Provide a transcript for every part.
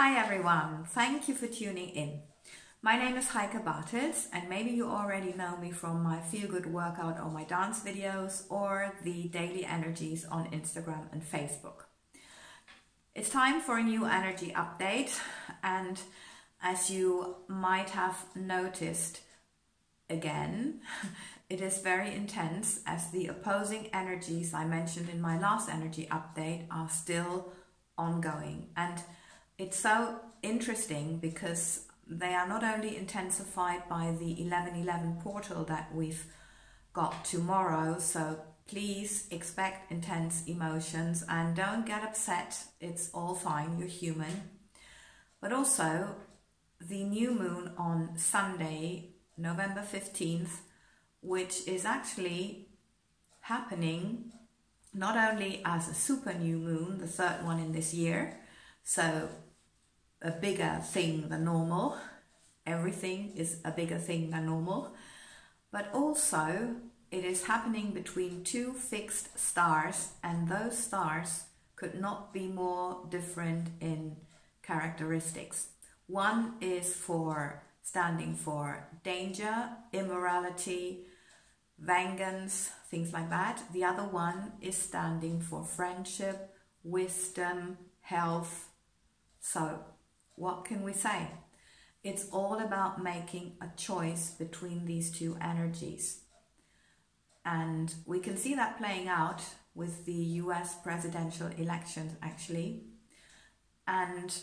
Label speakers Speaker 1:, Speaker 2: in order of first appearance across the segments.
Speaker 1: Hi everyone, thank you for tuning in. My name is Heike Bartels and maybe you already know me from my feel good workout or my dance videos or the daily energies on Instagram and Facebook. It's time for a new energy update and as you might have noticed again, it is very intense as the opposing energies I mentioned in my last energy update are still ongoing and it's so interesting because they are not only intensified by the 1111 portal that we've got tomorrow, so please expect intense emotions and don't get upset, it's all fine, you're human. But also, the new moon on Sunday, November 15th, which is actually happening not only as a super new moon, the third one in this year, so a bigger thing than normal. Everything is a bigger thing than normal. But also, it is happening between two fixed stars, and those stars could not be more different in characteristics. One is for standing for danger, immorality, vengeance, things like that. The other one is standing for friendship, wisdom, health. So what can we say? It's all about making a choice between these two energies. And we can see that playing out with the US presidential elections, actually. And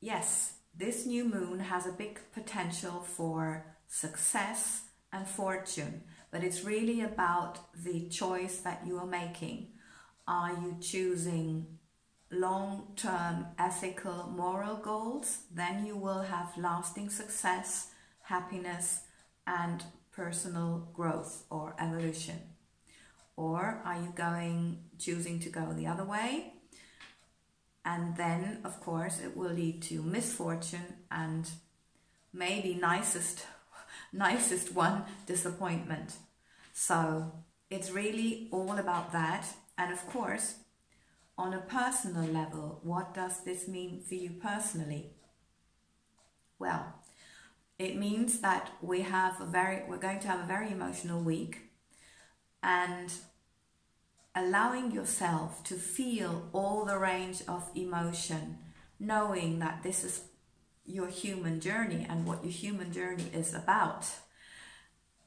Speaker 1: yes, this new moon has a big potential for success and fortune, but it's really about the choice that you are making. Are you choosing long term ethical moral goals, then you will have lasting success, happiness, and personal growth or evolution. Or are you going choosing to go the other way? And then, of course, it will lead to misfortune and maybe nicest, nicest one, disappointment. So it's really all about that. And of course, on a personal level, what does this mean for you personally? Well, it means that we have a very we're going to have a very emotional week and allowing yourself to feel all the range of emotion, knowing that this is your human journey and what your human journey is about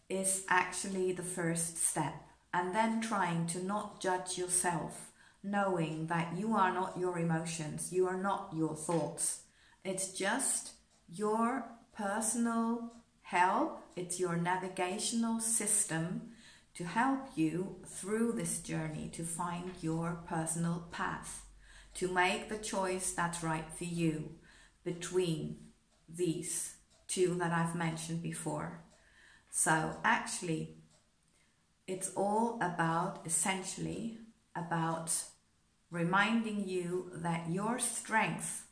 Speaker 1: is actually the first step. And then trying to not judge yourself knowing that you are not your emotions, you are not your thoughts. It's just your personal help, it's your navigational system to help you through this journey to find your personal path, to make the choice that's right for you between these two that I've mentioned before. So, actually, it's all about essentially about reminding you that your strength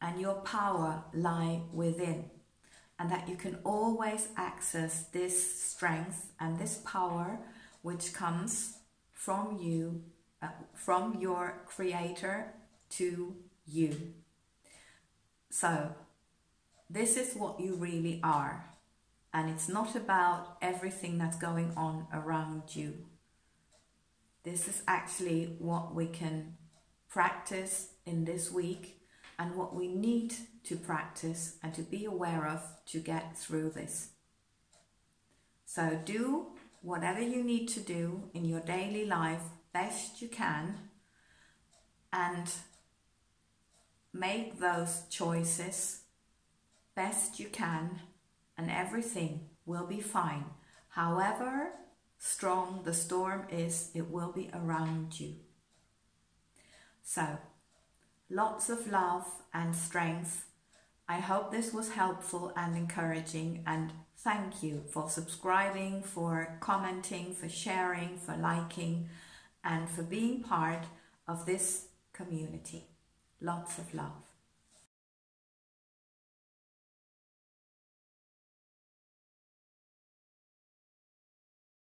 Speaker 1: and your power lie within, and that you can always access this strength and this power which comes from you, uh, from your Creator to you. So, this is what you really are, and it's not about everything that's going on around you. This is actually what we can practice in this week and what we need to practice and to be aware of to get through this. So do whatever you need to do in your daily life best you can and make those choices best you can and everything will be fine. However strong the storm is, it will be around you. So, lots of love and strength. I hope this was helpful and encouraging and thank you for subscribing, for commenting, for sharing, for liking and for being part of this community. Lots of love.